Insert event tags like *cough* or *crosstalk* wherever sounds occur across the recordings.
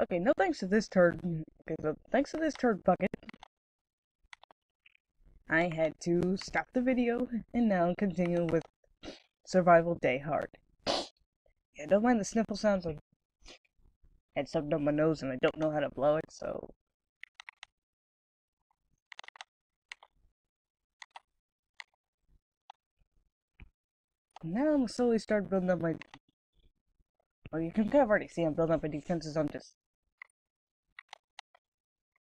okay, no thanks to this turd. Okay, so thanks to this turd bucket, I had to stop the video and now continue with survival day hard. Yeah, don't mind the sniffle sounds. I had something up my nose and I don't know how to blow it, so now I'm slowly start building up my. Well, you can kind of already see I'm building up my defenses. I'm just.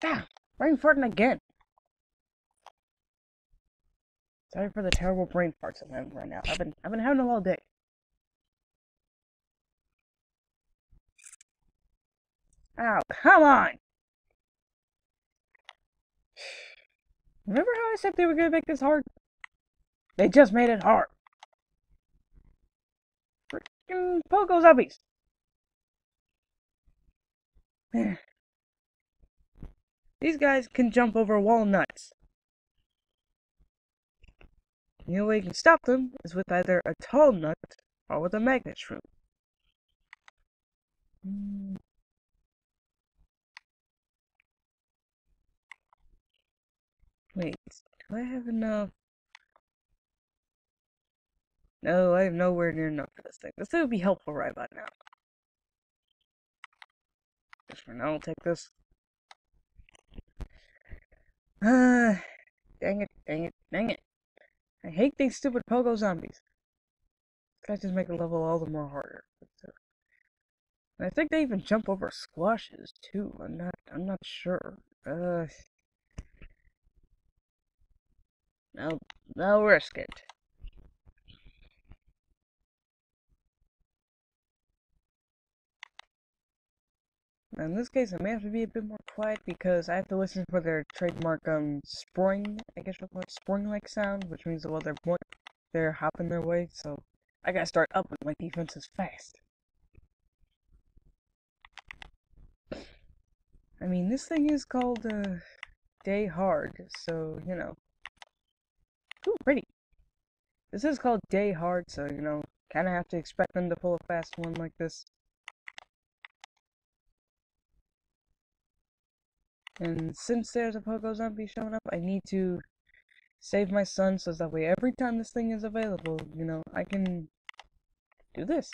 Ah! Brain farting again! Sorry for the terrible brain farts I'm having right now. I've been I've been having them all day. Oh, come on! Remember how I said they were gonna make this hard? They just made it hard. Freaking Pogo Zombies! *sighs* These guys can jump over walnuts. The only way you can stop them is with either a tall nut or with a magnet shroom. Mm. Wait, do I have enough? No, I have nowhere near enough for this thing. This thing would be helpful right about now. Just for now, I'll take this. Ah, dang it, dang it, dang it. I hate these stupid pogo zombies. Guys just make the level all the more harder. Uh, I think they even jump over squashes too. I'm not. I'm not sure. Uh. No risk it. In this case, I may have to be a bit more quiet because I have to listen for their trademark um spring, I guess we'll call it spring-like sound, which means while they're they're hopping their way. So I gotta start up with my defenses fast. I mean, this thing is called uh, Day Hard, so you know. Ooh, pretty. This is called Day Hard, so you know, kind of have to expect them to pull a fast one like this. And since there's a Pogo Zombie showing up, I need to save my sun so that way every time this thing is available, you know, I can do this.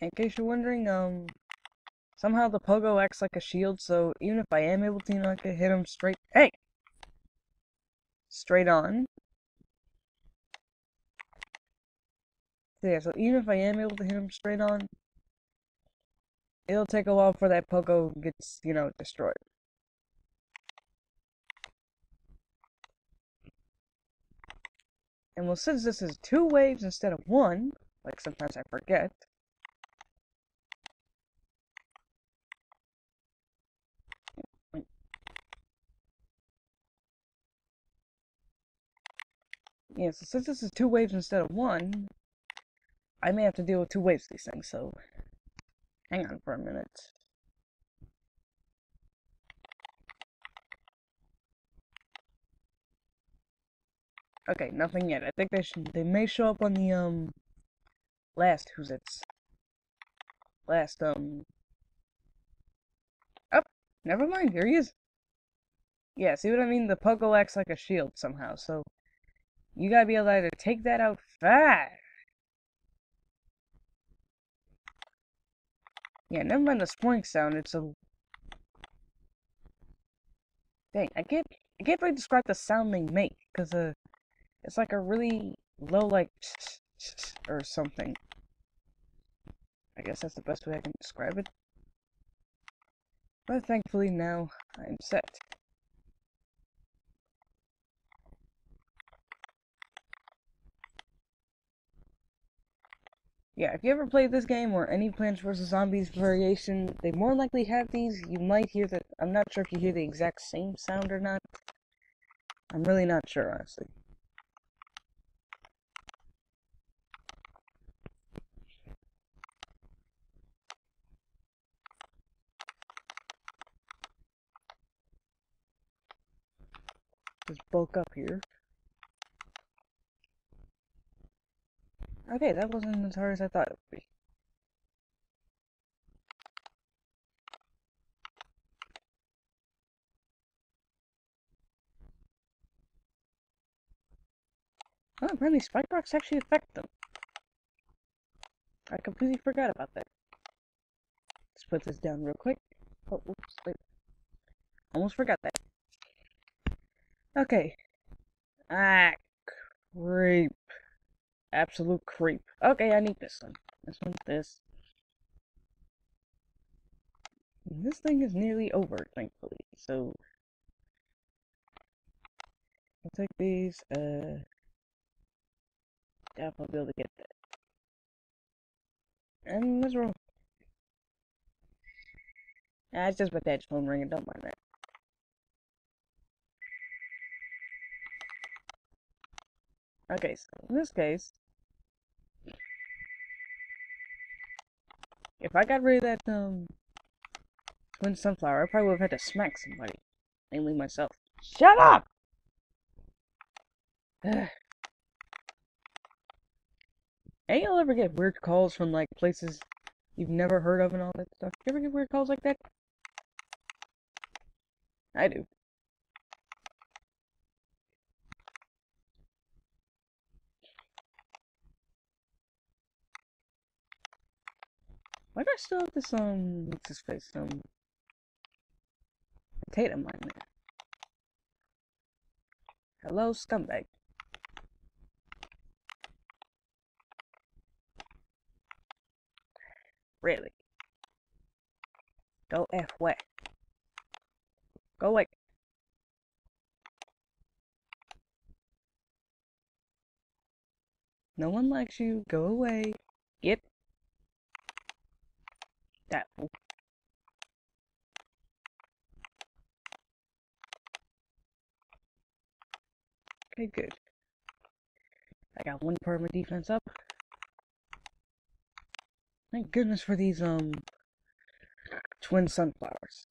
In case you're wondering, um, somehow the Pogo acts like a shield, so even if I am able to, you know, I can hit him straight, hey! Straight on, yeah, so even if I am able to hit him straight on, it'll take a while before that Pogo gets, you know, destroyed. And well, since this is two waves instead of one, like sometimes I forget, Yeah, so since this is two waves instead of one, I may have to deal with two waves of these things, so hang on for a minute. Okay, nothing yet. I think they should they may show up on the um last who's it's last um Oh, never mind, here he is. Yeah, see what I mean? The Pogo acts like a shield somehow, so you gotta be able to either take that out fast Yeah, never mind the spring sound, it's a... Dang, I can't, I can't really describe the sound they make, because, uh, it's like a really low, like, *sniffs* or something. I guess that's the best way I can describe it. But thankfully now, I'm set. Yeah, if you ever played this game or any Plants vs. Zombies variation, they more likely have these. You might hear that. I'm not sure if you hear the exact same sound or not. I'm really not sure, honestly. Just bulk up here. Okay, that wasn't as hard as I thought it would be. Oh, apparently spike rocks actually affect them. I completely forgot about that. Let's put this down real quick. Oh, oops, wait. Almost forgot that. Okay. Ah, creep. Absolute creep. Okay, I need this one. This one, this. This thing is nearly over, thankfully. So, I'll take these. Uh, doubt I'll be able to get that. And let's roll. Ah, it's just my dad's phone ringing. Don't mind that. Okay, so in this case, if I got rid of that um twin sunflower, I probably would have had to smack somebody, namely myself. Shut up! *sighs* Ain't y'all ever get weird calls from like places you've never heard of and all that stuff? You ever get weird calls like that? I do. Why do I still have this, um, what's his face, um, potato mine there? Hello, scumbag. Really? Go F way. Go away. No one likes you. Go away. Get that. Okay, good. I got one part of my defense up. Thank goodness for these, um, twin sunflowers.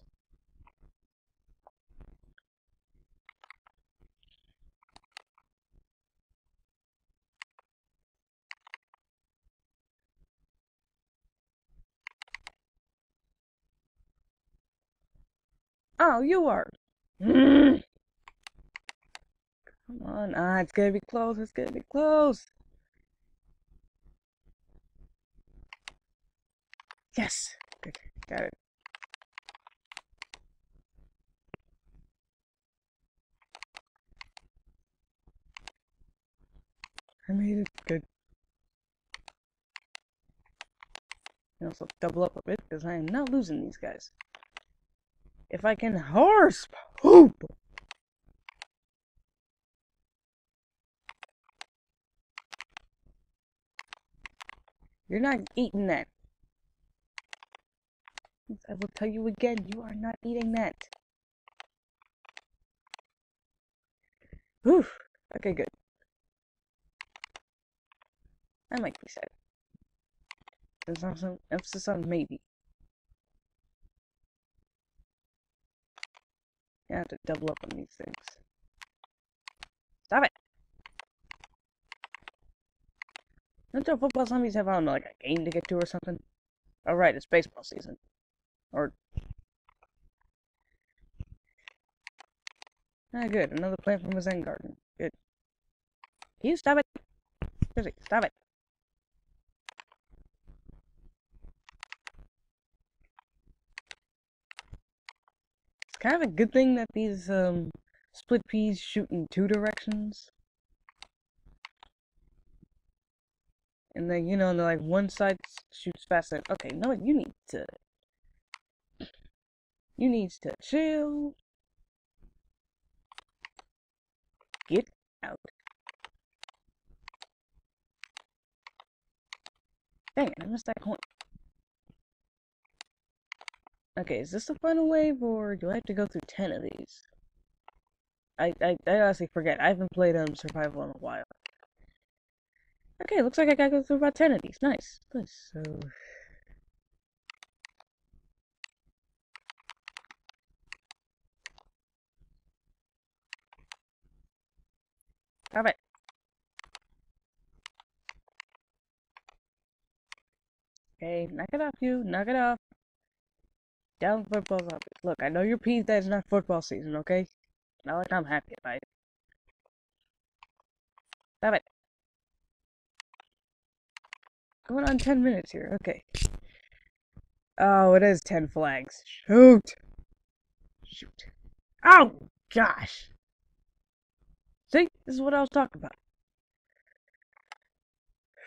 Oh, you are. Come on. Ah, it's gonna be close. It's gonna be close. Yes. Good. Got it. I made it good. And also double up a bit because I am not losing these guys. If I can horse poop. You're not eating that. I will tell you again, you are not eating that. Whew. Okay, good. That might be sad. There's also emphasis on maybe. You have to double up on these things. Stop it! Don't your football zombies have I don't know, like a game to get to or something? Oh right, it's baseball season. Or Ah good, another plant from a Zen garden. Good. Can you stop it? Stop it. Kind of a good thing that these um split peas shoot in two directions. And then, you know, like one side shoots faster. Okay, no, you need to. You need to chill. Get out. Dang it, I missed that coin. Okay, is this the final wave, or do I have to go through 10 of these? I, I, I honestly forget. I haven't played um, Survival in a while. Okay, looks like I gotta go through about 10 of these. Nice. Nice. So... It. Okay, knock it off, you. Knock it off. Down football zombies. Look, I know you're peeved that it's not football season, okay? Not like I'm happy about it. Stop it. Going on 10 minutes here, okay. Oh, it is 10 flags. Shoot! Shoot. Oh, gosh! See? This is what I was talking about.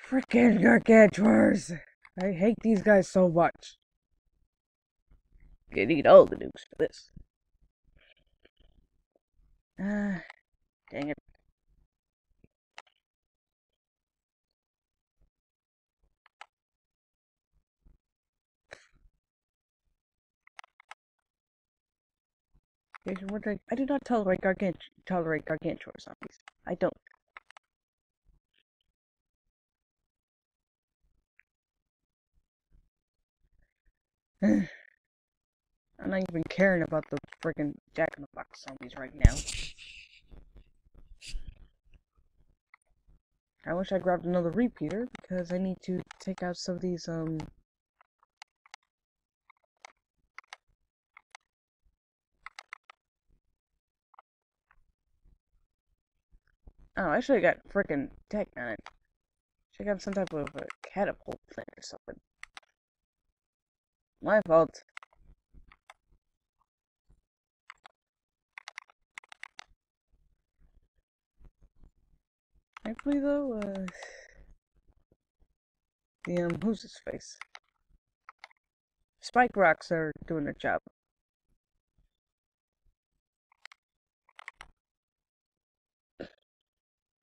Freaking gargantuars! I hate these guys so much. You need all the nukes for this. Ah, *sighs* dang it. What I, I do not tolerate gargant tolerate gargantuar zombies. I don't. *sighs* *sighs* I'm not even caring about the freaking Jack in the Box zombies right now. I wish I grabbed another repeater because I need to take out some of these um Oh, I should have got freaking tech on it. Should have got some type of a catapult thing or something. My fault. Thankfully, though, uh, the, um, who's his face? Spike rocks are doing their job.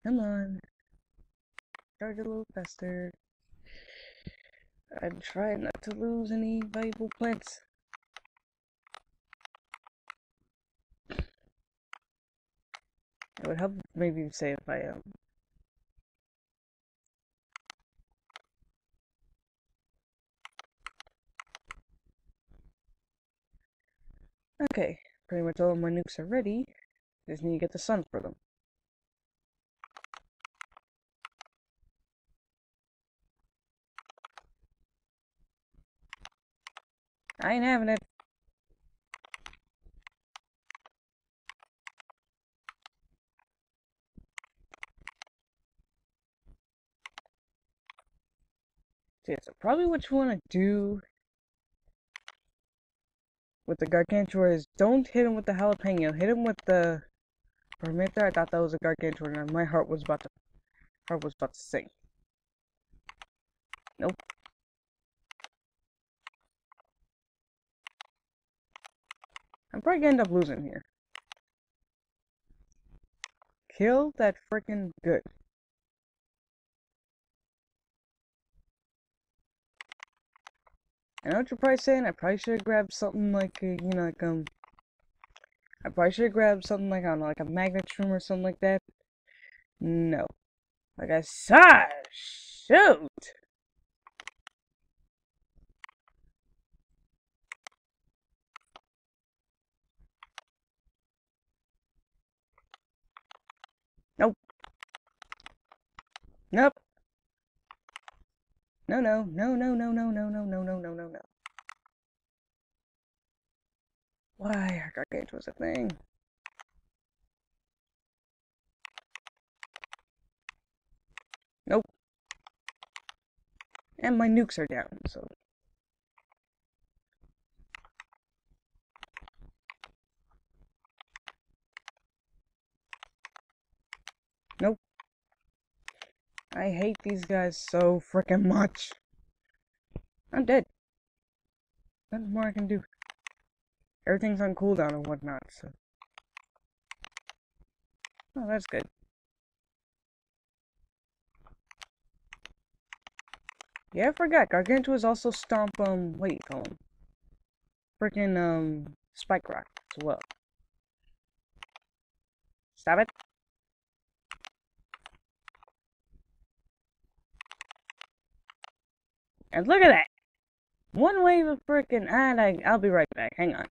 Come on. Charge a little faster. I'm trying not to lose any valuable plants. It would help maybe say if I um Okay, pretty much all of my nukes are ready. Just need to get the sun for them. I ain't having it. So probably what you want to do with the Gargantuar is don't hit him with the jalapeno. Hit him with the... For I thought that was a Gargantuar, and my heart was about to... Heart was about to sing. Nope. I'm probably gonna end up losing here. Kill that freaking good. I know what you're probably saying. I probably should have grabbed something like, a, you know, like, um, I probably should have grabbed something like, I don't know, like a Magnetron or something like that. No. Like I said, shoot! Nope. Nope. No, no, no, no, no, no, no, no, no, no, no, no, no. Why our Gargantuars a thing? Nope. And my nukes are down, so I hate these guys so freaking much. I'm dead. Nothing more I can do. Everything's on cooldown and whatnot, so. Oh, that's good. Yeah, I forgot. Gargantuar is also Stomp, um, what do you call him? Freaking, um, Spike Rock as well. Stop it. And look at that! One wave of freaking... I'll be right back. Hang on.